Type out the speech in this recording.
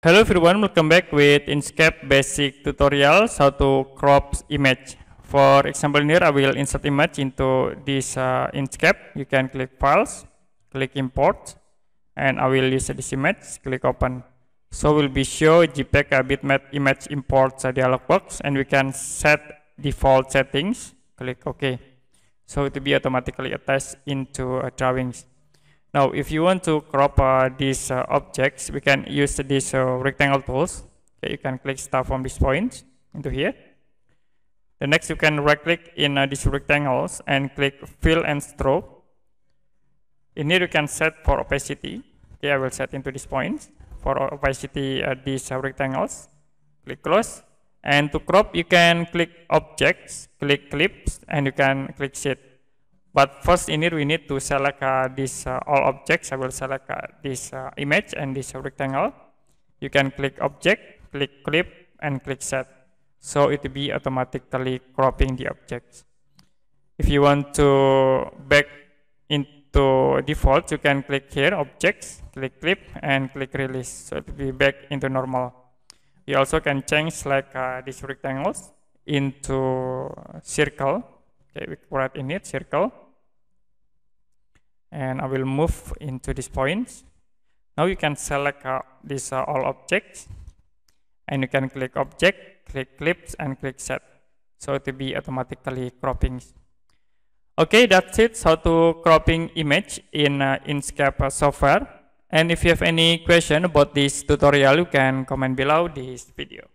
Hello everyone, welcome back with Inkscape basic tutorials how to crop image. For example here, I will insert image into this uh, Inkscape. You can click files, click import, and I will use this image, click open. So will be show JPEG a bitmap image import uh, dialog box and we can set default settings, click OK. So it will be automatically attached into uh, drawings. Now, if you want to crop uh, these uh, objects, we can use these uh, rectangle tools. Okay, you can click start from this point into here. The next, you can right click in uh, these rectangles and click fill and stroke. In here, you can set for opacity. Okay, I will set into this point for opacity uh, these uh, rectangles. Click close. And to crop, you can click objects, click clips, and you can click sheet. But first in here we need to select uh, this uh, all objects. I will select uh, this uh, image and this rectangle. You can click object, click clip, and click set. So it will be automatically cropping the objects. If you want to back into default, you can click here, objects, click clip, and click release. So it will be back into normal. You also can change like uh, these rectangles into circle. Okay, we write in it circle and I will move into this point. Now you can select uh, this uh, all objects and you can click object, click clips and click set. So it will be automatically cropping. Okay, that's it. How to cropping image in uh, Inkscape software. And if you have any question about this tutorial, you can comment below this video.